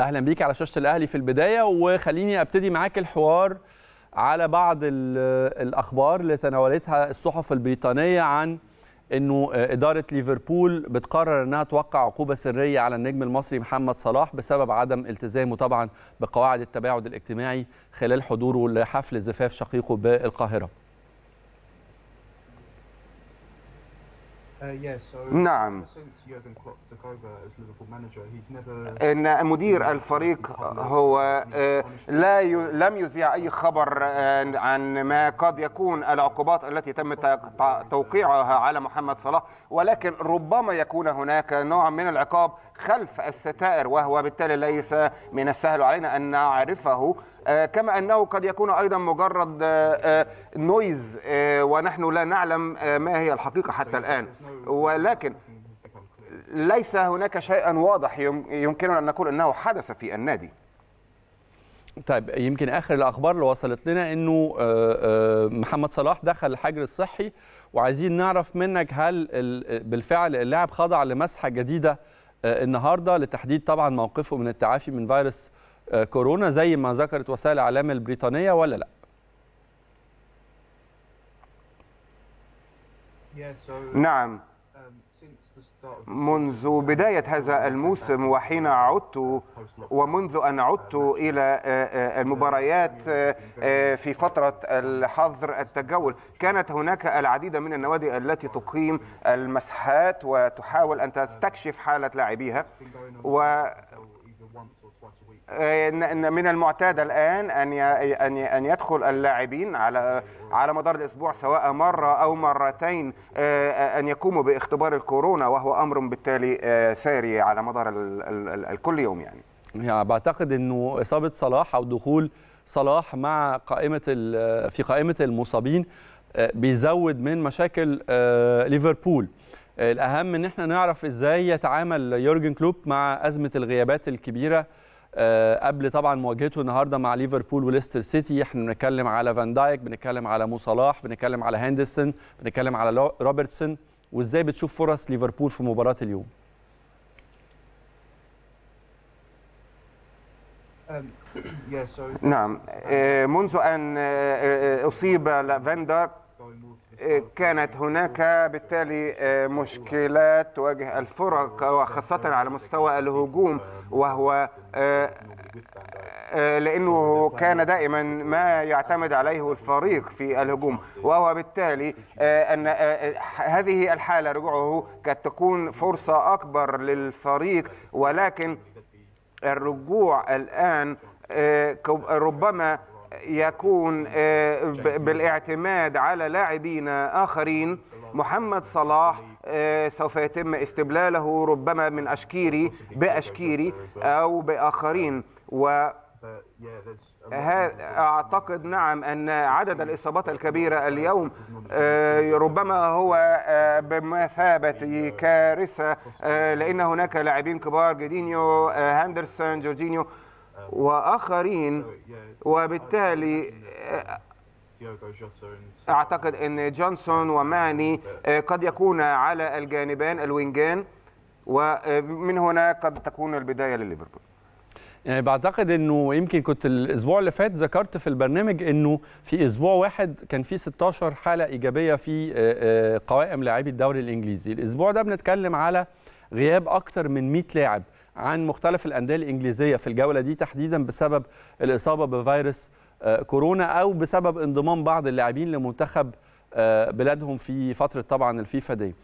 أهلا بيك على شاشة الأهلي في البداية وخليني أبتدي معاك الحوار على بعض ال- الأخبار اللي تناولتها الصحف البريطانية عن إنه إدارة ليفربول بتقرر إنها توقع عقوبة سرية على النجم المصري محمد صلاح بسبب عدم التزامه طبعا بقواعد التباعد الاجتماعي خلال حضوره لحفل زفاف شقيقه بالقاهرة. Uh, yeah, so نعم. إن مدير الفريق هو آه، لا ي... لم يذيع أي خبر آه، عن ما قد يكون العقوبات التي تم توقيعها على محمد صلاح ولكن ربما يكون هناك نوع من العقاب خلف الستائر وهو بالتالي ليس من السهل علينا أن نعرفه. آه، كما أنه قد يكون أيضا مجرد نويز ونحن لا نعلم ما هي الحقيقة حتى الآن. ولكن ليس هناك شيء واضح يم- يمكننا أن نقول أنه حدث في النادي طيب يمكن آخر الأخبار اللي وصلت لنا إنه آه، آه، محمد صلاح دخل الحجر الصحي وعايزين نعرف منك هل ال- بالفعل اللاعب خضع لمسحة جديدة آه، النهارده لتحديد طبعا موقفه من التعافي من فيروس كورونا زي ما ذكرت وسائل الإعلام البريطانية ولا لا؟ yeah. So نعم. منذ بداية هذا الموسم وحين عدت ومنذ أن عدت إلى آه، آه، المباريات آه، في فترة الحظر التجول كانت هناك العديد من النوادي التي تقيم المسحات وتحاول أن تستكشف حالة لاعبيها و إن- إن من المعتاد الآن أن أن أن يدخل اللاعبين على على مدار الأسبوع سواء مرة أو مرتين آه، أن يقوموا باختبار الكورونا وهو أمر بالتالي آه، ساري على مدار ال- ال- ال- ال- كل يوم يعني. يعني بعتقد إنه إصابة صلاح أو دخول صلاح مع قائمة في قائمة المصابين بيزود من مشاكل ليفربول. الأهم إن إحنا نعرف إزاي يتعامل يورجن كلوب مع أزمة الغيابات الكبيرة قبل طبعا مواجهته النهارده مع ليفربول وليستر سيتي إحنا بنتكلم على فان دايك بنتكلم على مو صلاح بنتكلم على هندرسون بنتكلم على روبرتسون. وإزاي بتشوف فرص ليفربول في مباراة اليوم؟ Um, نعم. آه، منذ أن آه، آه، أصيب لافندر آه، كانت هناك بالتالي آه، مشكلات تواجه الفرق وخاصة على مستوى الهجوم وهو آه، آه، لأنه كان دائما ما يعتمد عليه الفريق في الهجوم وهو بالتالي أن هذه الحالة رجوعه قد تكون فرصة أكبر للفريق ولكن الرجوع الآن ربما يكون آه، بالاعتماد على لاعبين آخرين. محمد صلاح آه، سوف يتم استبلاله ربما من أشكيري بأشكيري أو بآخرين. و أعتقد نعم أن عدد الإصابات الكبيرة اليوم آه، ربما هو بمثابة كارثة آه، لأن هناك لاعبين كبار جودينيو آه، هندرسون جورجينيو. وآخرين وبالتالي آه، أعتقد إن جونسون وماني آه، قد يكون على الجانبان الوينجان ومن هنا قد تكون البداية لليفربول. يعني بعتقد إنه يمكن كنت الأسبوع اللي فات ذكرت في البرنامج إنه في أسبوع واحد كان في 16 حالة إيجابية في آه، آه، قوائم لاعبي الدوري الإنجليزي. الأسبوع ده بنتكلم على غياب أكتر من 100 لاعب عن مختلف الأندية الإنجليزية في الجولة دي تحديدا بسبب الإصابة بفيروس آه، كورونا أو بسبب انضمام بعض اللاعبين لمنتخب آه، بلادهم في فترة طبعا الفيفا دي.